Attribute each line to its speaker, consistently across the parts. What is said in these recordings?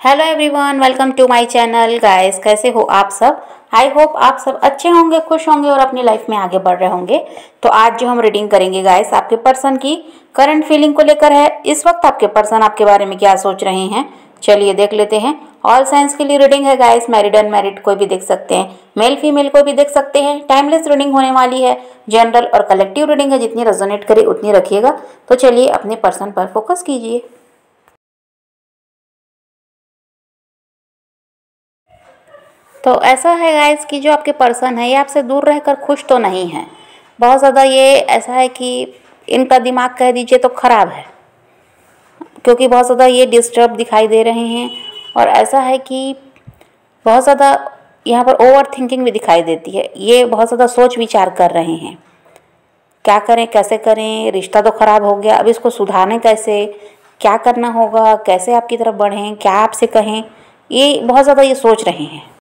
Speaker 1: Hello everyone welcome to my channel guys कैसे हो आप सब? आई होप आप सब अच्छे होंगे, खुश होंगे और अपनी लाइफ में आगे बढ़ रहे होंगे। तो आज जो हम रीडिंग करेंगे गाइस आपके पर्सन की करंट फीलिंग को लेकर है। इस वक्त आपके पर्सन आपके बारे में क्या सोच रहे हैं? चलिए देख लेते हैं। ऑल साइंस के लिए रीडिंग है गाइस मैरिड अनमैरिड कोई भी देख सकते हैं। मेल फीमेल को भी देख सकते हैं। टाइमलेस रीडिंग होने वाली है। जनरल और कलेक्टिव रीडिंग है। जितनी रेजोनेट करे, उतनी रखिएगा। तो चलिए अपने पर्सन पर फोकस कीजिए। तो ऐसा है गाइस कि जो आपके पर्सन है, ये आपसे दूर रहकर खुश तो नहीं है। बहुत ज़्यादा ये ऐसा है कि इनका दिमाग कह दीजिए तो ख़राब है, क्योंकि बहुत ज़्यादा ये डिस्टर्ब दिखाई दे रहे हैं। और ऐसा है कि बहुत ज़्यादा यहाँ पर ओवर थिंकिंग भी दिखाई देती है। ये बहुत ज़्यादा सोच विचार कर रहे हैं। क्या करें, कैसे करें? रिश्ता तो ख़राब हो गया। अब इसको सुधारने कैसे? क्या करना होगा? कैसे आपकी तरफ़ बढ़ें? क्या आपसे कहें? ये बहुत ज़्यादा ये सोच रहे हैं।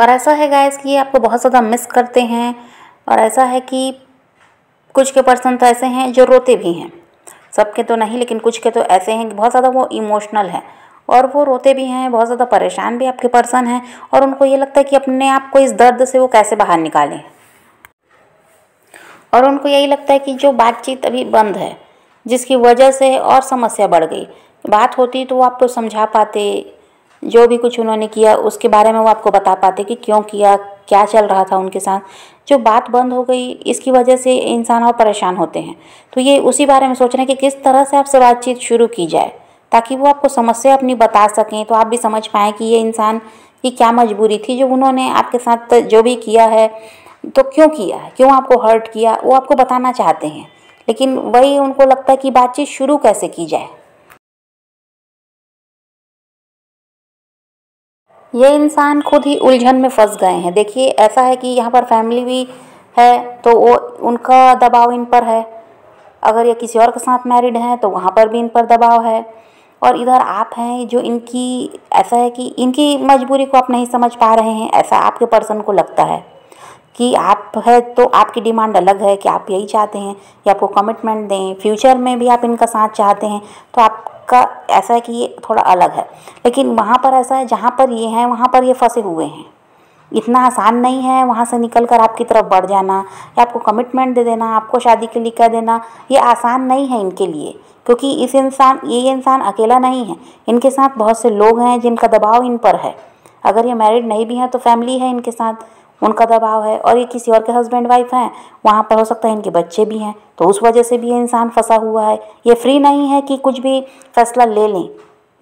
Speaker 1: और ऐसा है गाइस कि आपको बहुत ज़्यादा मिस करते हैं और ऐसा है कि कुछ के पर्सन तो ऐसे हैं जो रोते भी हैं। सबके तो नहीं, लेकिन कुछ के तो ऐसे हैं कि बहुत ज़्यादा वो इमोशनल है। और वो रोते भी हैं, बहुत ज़्यादा परेशान भी आपके पर्सन हैं और उनको ये लगता है कि अपने आप को इस दर्द से वो कैसे बाहर निकालें। और उनको यही लगता है कि जो बातचीत अभी बंद है, जिसकी वजह से और समस्या बढ़ गई। बात होती तो वो आपको समझा पाते जो भी कुछ उन्होंने किया, उसके बारे में वो आपको बता पाते कि क्यों किया, क्या चल रहा था उनके साथ। जो बात बंद हो गई, इसकी वजह से इंसान और परेशान होते हैं। तो ये उसी बारे में सोच रहे हैं कि किस तरह से आपसे बातचीत शुरू की जाए, ताकि वो आपको समस्या अपनी बता सकें तो आप भी समझ पाएँ कि ये इंसान की क्या मजबूरी थी। जो उन्होंने आपके साथ जो भी किया है तो क्यों किया क्यों आपको हर्ट किया? वो आपको बताना चाहते हैं। लेकिन वही उनको लगता है कि बातचीत शुरू कैसे की जाए। ये इंसान खुद ही उलझन में फंस गए हैं। देखिए, ऐसा है कि यहाँ पर फैमिली भी है तो वो, उनका दबाव इन पर है। अगर ये किसी और के साथ मैरिड हैं तो वहाँ पर भी इन पर दबाव है। और इधर आप हैं जो इनकी, ऐसा है कि इनकी मजबूरी को आप नहीं समझ पा रहे हैं, ऐसा आपके पर्सन को लगता है। कि आप है तो आपकी डिमांड अलग है कि आप यही चाहते हैं कि आपको कमिटमेंट दें। फ्यूचर में भी आप इनका साथ चाहते हैं तो आप का ऐसा है कि ये थोड़ा अलग है। लेकिन वहाँ पर ऐसा है, जहाँ पर ये हैं, वहाँ पर ये फंसे हुए हैं। इतना आसान नहीं है वहाँ से निकल कर आपकी तरफ़ बढ़ जाना, या आपको कमिटमेंट दे देना, आपको शादी के लिए कह देना। ये आसान नहीं है इनके लिए, क्योंकि इस इंसान, ये इंसान अकेला नहीं है। इनके साथ बहुत से लोग हैं जिनका दबाव इन पर है। अगर ये मैरिड नहीं भी हैं तो फैमिली है इनके साथ। उनका दबाव है और ये किसी और के हस्बैंड वाइफ हैं, वहाँ पर हो सकता है इनके बच्चे भी हैं तो उस वजह से भी ये इंसान फंसा हुआ है। ये फ्री नहीं है कि कुछ भी फैसला ले लें,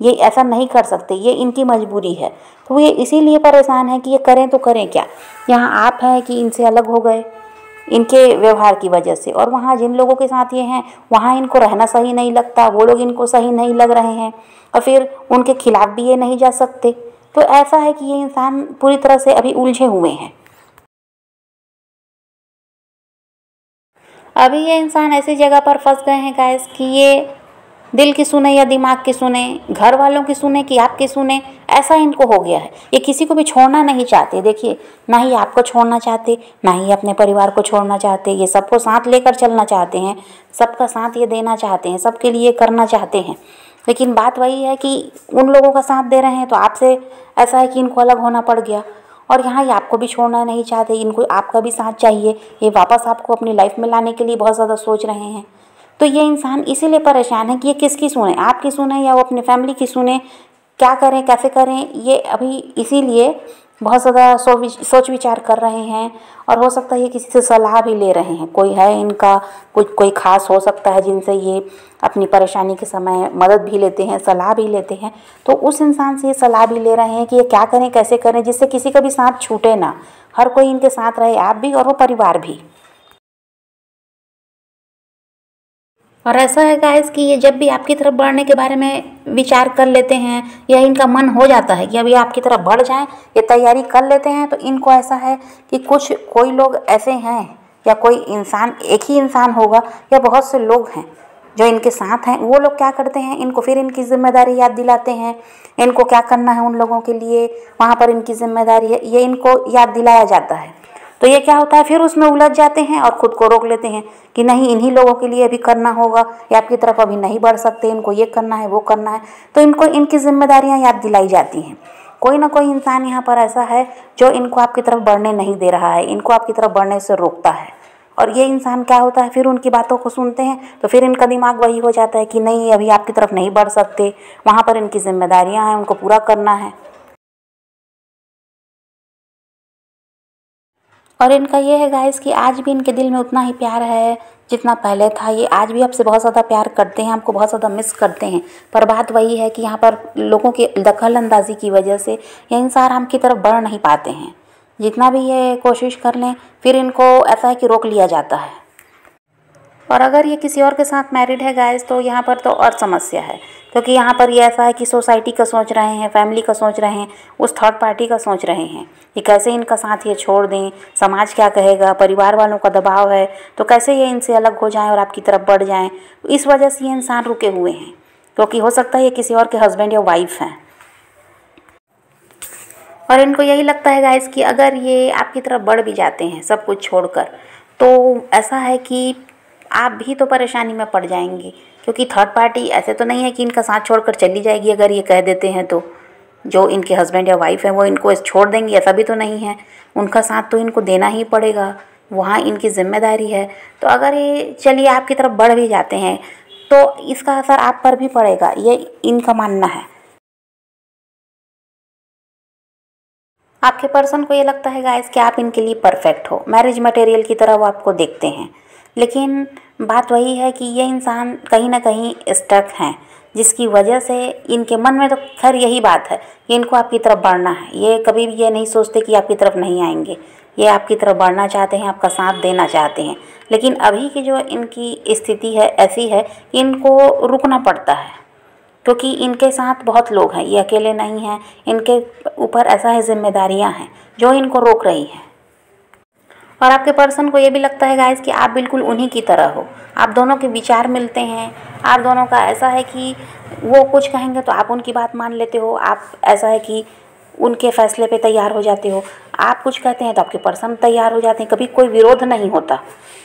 Speaker 1: ये ऐसा नहीं कर सकते, ये इनकी मजबूरी है। तो ये इसीलिए परेशान है कि ये करें तो करें क्या? यहाँ आप हैं कि इनसे अलग हो गए, इनके व्यवहार की वजह से। और वहाँ जिन लोगों के साथ ये हैं, वहाँ इनको रहना सही नहीं लगता, वो लोग इनको सही नहीं लग रहे हैं, और फिर उनके खिलाफ भी ये नहीं जा सकते। तो ऐसा है कि ये इंसान पूरी तरह से अभी उलझे हुए हैं। अभी ये इंसान ऐसी जगह पर फंस गए हैं गाइस कि ये दिल की सुने या दिमाग की सुने, घर वालों की सुने कि आपकी सुने, ऐसा इनको हो गया है। ये किसी को भी छोड़ना नहीं चाहते, देखिए, ना ही आपको छोड़ना चाहते, ना ही अपने परिवार को छोड़ना चाहते, ये सबको साथ लेकर चलना चाहते हैं, सबका साथ ये देना चाहते हैं, सबके लिए करना चाहते हैं। लेकिन बात वही है कि उन लोगों का साथ दे रहे हैं तो आपसे ऐसा है कि इनको अलग होना पड़ गया। और यहाँ ये आपको भी छोड़ना नहीं चाहते, इनको आपका भी साथ चाहिए। ये वापस आपको अपनी लाइफ में लाने के लिए बहुत ज़्यादा सोच रहे हैं। तो ये इंसान इसीलिए परेशान है कि ये किसकी सुने, आपकी सुने या वो अपनी फैमिली की सुने, क्या करें, कैसे करें, ये अभी इसीलिए बहुत ज़्यादा सोच विचार कर रहे हैं और हो सकता है ये किसी से सलाह भी ले रहे हैं। कोई है इनका कुछ कोई खास हो सकता है जिनसे ये अपनी परेशानी के समय मदद भी लेते हैं, सलाह भी लेते हैं। तो उस इंसान से ये सलाह भी ले रहे हैं कि ये क्या करें, कैसे करें, जिससे किसी का भी साथ छूटे ना। हर कोई इनके साथ रहे, आप भी और वो परिवार भी। और ऐसा है गाइस कि ये जब भी आपकी तरफ़ बढ़ने के बारे में विचार कर लेते हैं, या इनका मन हो जाता है कि अभी आपकी तरफ़ बढ़ जाएँ, ये तैयारी कर लेते हैं तो इनको ऐसा है कि कुछ, कोई लोग ऐसे हैं, या कोई इंसान, एक ही इंसान होगा, या बहुत से लोग हैं जो इनके साथ हैं, वो लोग क्या करते हैं, इनको फिर इनकी ज़िम्मेदारी याद दिलाते हैं, इनको क्या करना है उन लोगों के लिए, वहाँ पर इनकी ज़िम्मेदारी है, ये इनको याद दिलाया जाता है। तो ये क्या होता है? फिर उसमें उलझ जाते हैं और ख़ुद को रोक लेते हैं कि नहीं, इन्हीं लोगों के लिए अभी करना होगा। या आपकी तरफ़ अभी नहीं बढ़ सकते, इनको ये करना है, वो करना है। तो इनको, इनकी जिम्मेदारियाँ याद दिलाई जाती हैं। कोई ना कोई इंसान यहाँ पर ऐसा है जो इनको आपकी तरफ़ बढ़ने नहीं दे रहा है, इनको आपकी तरफ़ बढ़ने से रोकता है। और ये इंसान क्या होता है? फिर उनकी बातों को सुनते हैं तो फिर इनका दिमाग वही हो जाता है कि नहीं, अभी आपकी तरफ़ नहीं बढ़ सकते। वहाँ पर इनकी जिम्मेदारियाँ हैं, उनको पूरा करना है। और इनका ये है गाइस कि आज भी इनके दिल में उतना ही प्यार है जितना पहले था। ये आज भी आपसे बहुत ज़्यादा प्यार करते हैं, आपको बहुत ज़्यादा मिस करते हैं। पर बात वही है कि यहाँ पर लोगों की दखल अंदाजी की वजह से ये इंसान हम की तरफ़ बढ़ नहीं पाते हैं। जितना भी ये कोशिश कर लें, फिर इनको ऐसा है कि रोक लिया जाता है। और अगर ये किसी और के साथ मैरिड है गाइस तो यहाँ पर तो और समस्या है। क्योंकि यहाँ पर ये ऐसा है कि सोसाइटी का सोच रहे हैं, फैमिली का सोच रहे हैं, उस थर्ड पार्टी का सोच रहे हैं। कि कैसे इनका साथ ये छोड़ दें? समाज क्या कहेगा? परिवार वालों का दबाव है तो कैसे ये इनसे अलग हो जाएँ और आपकी तरफ़ बढ़ जाएँ? इस वजह से ये इंसान रुके हुए हैं, क्योंकि हो सकता है ये किसी और के हस्बैंड या वाइफ हैं। और इनको यही लगता है गाइस कि अगर ये आपकी तरफ़ बढ़ भी जाते हैं सब कुछ छोड़कर तो ऐसा है कि आप भी तो परेशानी में पड़ जाएँगे। क्योंकि थर्ड पार्टी ऐसे तो नहीं है कि इनका साथ छोड़कर चली जाएगी अगर ये कह देते हैं तो। जो इनके हस्बैंड या वाइफ हैं, वो इनको छोड़ देंगी, ऐसा भी तो नहीं है। उनका साथ तो इनको देना ही पड़ेगा। वहाँ इनकी ज़िम्मेदारी है। तो अगर ये, चलिए आपकी तरफ़ बढ़ भी जाते हैं तो इसका असर आप पर भी पड़ेगा। ये इनका मानना है। आपके पर्सन को ये लगता है, गाइस, कि आप इनके लिए परफेक्ट हो। मैरिज मटेरियल की तरह वो आपको देखते हैं। लेकिन बात वही है कि ये इंसान कहीं ना कहीं स्टक हैं, जिसकी वजह से इनके मन में तो खैर यही बात है कि इनको आपकी तरफ़ बढ़ना है। ये कभी भी ये नहीं सोचते कि आपकी तरफ़ नहीं आएँगे। ये आपकी तरफ़ बढ़ना चाहते हैं, आपका साथ देना चाहते हैं। लेकिन अभी की जो इनकी स्थिति है, ऐसी है इनको रुकना पड़ता है, क्योंकि इनके साथ बहुत लोग हैं। ये अकेले नहीं हैं। इनके ऊपर ऐसा है जिम्मेदारियाँ हैं, जो इनको रोक रही हैं। और आपके पर्सन को ये भी लगता है, गाइस, कि आप बिल्कुल उन्हीं की तरह हो। आप दोनों के विचार मिलते हैं। आप दोनों का ऐसा है कि वो कुछ कहेंगे तो आप उनकी बात मान लेते हो। आप ऐसा है कि उनके फैसले पे तैयार हो जाते हो। आप कुछ कहते हैं तो आपके पर्सन तैयार हो जाते हैं। कभी कोई विरोध नहीं होता।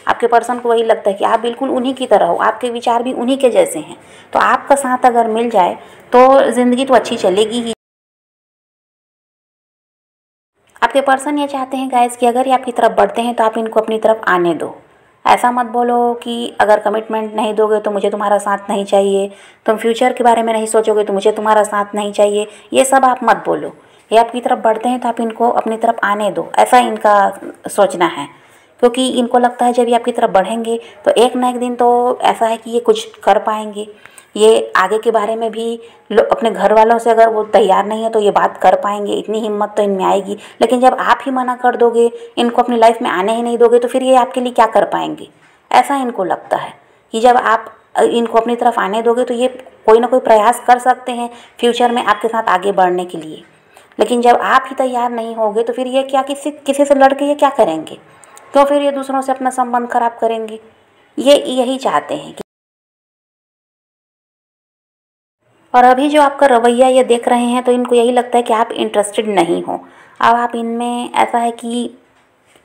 Speaker 1: आपके पर्सन को वही लगता है कि आप बिल्कुल उन्हीं की तरह हो। आपके विचार भी उन्हीं के जैसे हैं। तो आपका साथ अगर मिल जाए तो ज़िंदगी तो अच्छी चलेगी ही। आपके पर्सन ये चाहते हैं गाइस कि अगर ये आपकी तरफ़ बढ़ते हैं तो आप इनको अपनी तरफ़ आने दो। ऐसा मत बोलो कि अगर कमिटमेंट नहीं दोगे तो मुझे तुम्हारा साथ नहीं चाहिए। तुम फ्यूचर के बारे में नहीं सोचोगे तो मुझे तुम्हारा साथ नहीं चाहिए। ये सब आप मत बोलो। ये आपकी तरफ़ बढ़ते हैं तो आप इनको अपनी तरफ़ आने दो। ऐसा इनका सोचना है। क्योंकि इनको लगता है जब ये आपकी तरफ़ बढ़ेंगे तो एक ना एक दिन तो ऐसा है कि ये कुछ कर पाएँगे। ये आगे के बारे में भी अपने घर वालों से अगर वो तैयार नहीं है तो ये बात कर पाएँगे, इतनी हिम्मत तो इनमें आएगी। लेकिन जब आप ही मना कर दोगे, इनको अपनी लाइफ में आने ही नहीं दोगे तो फिर ये आपके लिए क्या कर पाएँगे? ऐसा इनको लगता है कि जब आप इनको अपनी तरफ़ आने दोगे तो ये कोई ना कोई प्रयास कर सकते हैं फ्यूचर में आपके साथ आगे बढ़ने के लिए। लेकिन जब आप ही तैयार नहीं होगे तो फिर ये क्या, किसी किसी से लड़के ये क्या करेंगे? क्यों फिर ये दूसरों से अपना संबंध खराब करेंगे। ये यही चाहते हैं कि और अभी जो आपका रवैया ये देख रहे हैं तो इनको यही लगता है कि आप इंटरेस्टेड नहीं हो। अब आप इनमें ऐसा है कि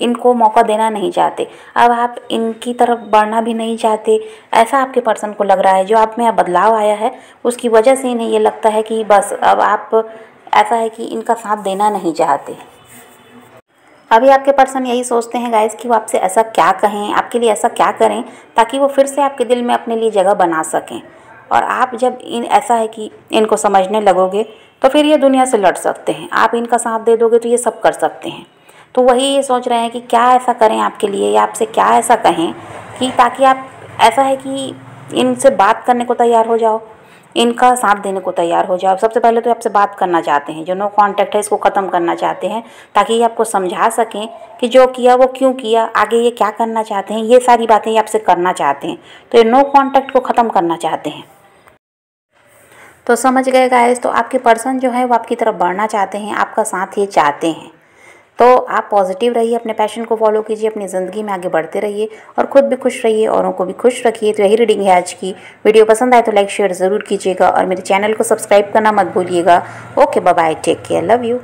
Speaker 1: इनको मौका देना नहीं चाहते। अब आप इनकी तरफ़ बढ़ना भी नहीं चाहते। ऐसा आपके पर्सन को लग रहा है, जो आप में बदलाव आया है, उसकी वजह से इन्हें ये लगता है कि बस अब आप ऐसा है कि इनका साथ देना नहीं चाहते। अभी आपके पर्सन यही सोचते हैं, गाइस, कि वो आपसे ऐसा क्या कहें, आपके लिए ऐसा क्या करें, ताकि वो फिर से आपके दिल में अपने लिए जगह बना सकें। और आप जब इन, ऐसा है कि इनको समझने लगोगे तो फिर ये दुनिया से लड़ सकते हैं। आप इनका साथ दे दोगे तो ये सब कर सकते हैं। तो वही ये सोच रहे हैं कि क्या ऐसा करें आपके लिए, या आपसे क्या ऐसा कहें, कि ताकि आप, ऐसा है कि इनसे बात करने को तैयार हो जाओ। इनका साथ देने को तैयार हो जाओ। सबसे पहले तो आपसे बात करना चाहते हैं। जो नो कांटेक्ट है, इसको ख़त्म करना चाहते हैं, ताकि ये आपको समझा सकें कि जो किया, वो क्यों किया, आगे ये क्या करना चाहते हैं, ये सारी बातें ये आपसे करना चाहते हैं। तो ये नो कांटेक्ट को ख़त्म करना चाहते हैं। तो समझ गए गाइस तो आपके पर्सन जो है, वो आपकी तरफ़ बढ़ना चाहते हैं, आपका साथ ये चाहते हैं। तो आप पॉजिटिव रहिए, अपने पैशन को फॉलो कीजिए, अपनी ज़िंदगी में आगे बढ़ते रहिए और ख़ुद भी खुश रहिए, औरों को भी खुश रखिए। तो यही रीडिंग है आज की। वीडियो पसंद आए तो लाइक शेयर ज़रूर कीजिएगा और मेरे चैनल को सब्सक्राइब करना मत भूलिएगा। Okay bye take care love you